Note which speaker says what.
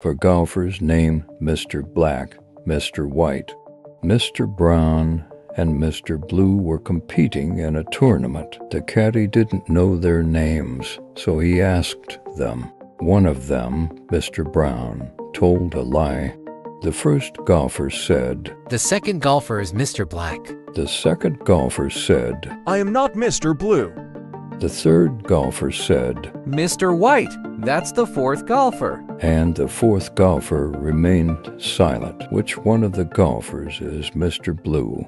Speaker 1: four golfers named Mr. Black, Mr. White, Mr. Brown, and Mr. Blue were competing in a tournament. The caddy didn't know their names, so he asked them. One of them, Mr. Brown, told a lie. The first golfer said,
Speaker 2: The second golfer is Mr. Black.
Speaker 1: The second golfer said,
Speaker 3: I am not Mr. Blue.
Speaker 1: The third golfer said,
Speaker 4: Mr. White, that's the fourth golfer.
Speaker 1: and the fourth golfer remained silent. Which one of the golfers is Mr. Blue?